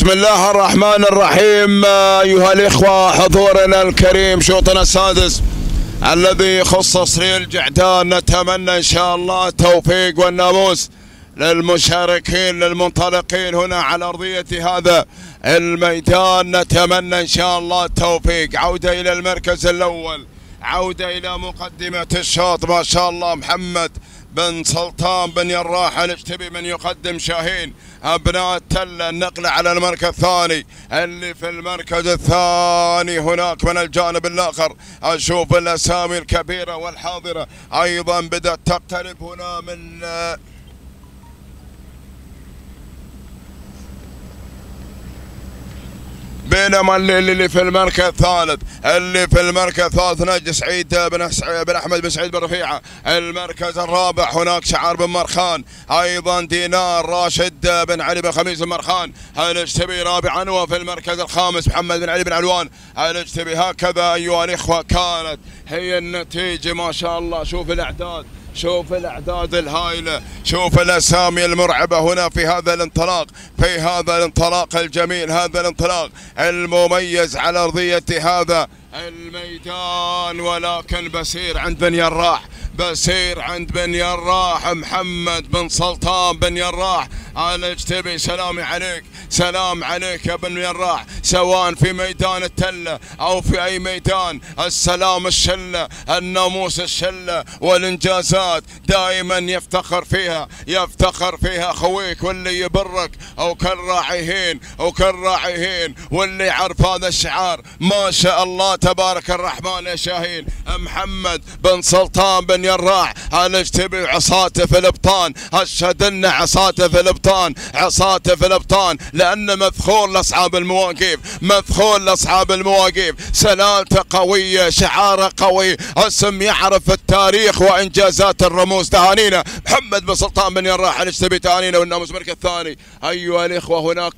بسم الله الرحمن الرحيم أيها الإخوة حضورنا الكريم شوطنا السادس الذي يخصص للجعدان نتمنى إن شاء الله التوفيق والناموس للمشاركين للمنطلقين هنا على أرضية هذا الميدان. نتمنى إن شاء الله التوفيق. عودة إلى المركز الأول عودة إلى مقدمة الشوط. ما شاء الله محمد بن سلطان بن يراح نجتبي من يقدم شاهين. أبناء التله النقله على المركز الثاني. اللي في المركز الثاني هناك من الجانب الآخر. أشوف الأسامي الكبيرة والحاضرة. أيضا بدأت تقترب هنا من بينما اللي, في المركز الثالث. اللي في المركز الثالث نجي سعيد بن بن أحمد بن سعيد بن رفيعة. المركز الرابع هناك شعار بن مرخان. أيضا دينار راشد بن علي بن خميس بن مرخان الاجتبي رابعا؟ وفي المركز الخامس محمد بن علي بن علوان. الاجتبي هكذا أيها الإخوة؟ كانت هي النتيجة ما شاء الله. شوف الإعداد. شوف الأعداد الهائلة شوف الأسامي المرعبة هنا في هذا الانطلاق في هذا الانطلاق الجميل هذا الانطلاق المميز على أرضية هذا الميدان ولكن بسير عند بن يراح بسير عند بن يراح محمد بن سلطان بن يراح أنا اجتبي سلامي عليك. سلام عليك يا بن يراح سواء في ميدان التله أو في أي ميدان السلام الشله الناموس الشله والإنجازات دائما يفتخر فيها يفتخر فيها خويك واللي يبرك راعيهين أو كل راعيهين واللي يعرف هذا الشعار. ما شاء الله تبارك الرحمن يا شاهين. محمد بن سلطان بن يراح الاجتبي عصاته في الابطان اشهد ان عصاته في الابطان عصاته في الابطان لأنه مثخول لأصحاب المواقف مثخول لأصحاب المواقف. سلالته قوية شعاره قوي اسم يعرف التاريخ وإنجازات الرموز. تهانينا. محمد بن سلطان بن يراح الاجتبي تهانينا؟ والناموس المركز الثاني أيها الإخوة هناك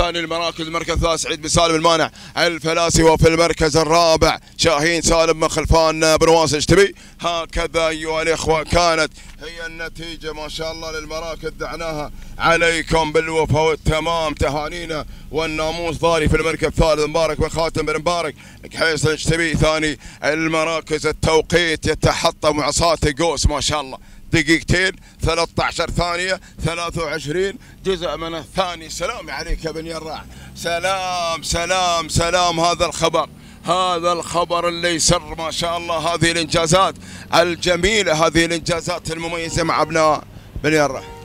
ثاني المراكز المركز الثالث سعيد بن سالم المانع. الفلاسي وفي المركز الرابع شاهين سالم من خلفان بن واصل اجتبي هكذا أيها الإخوة كانت هي النتيجة ما شاء الله للمراكز. دعناها عليكم بالوفاء والتمام. تهانينا والناموس ضاري في المركز الثالث. مبارك بن خاتم بن مبارك. حيصل اجتبي ثاني المراكز. التوقيت يتحطم. عصاته قوس ما شاء الله. دقيقتين 13 ثانية 23 جزء من الثاني. سلام عليك يا بن يراح سلام سلام سلام. هذا الخبر هذا الخبر اللي يسر ما شاء الله هذه الإنجازات الجميلة هذه الإنجازات المميزة مع أبناء بن يراح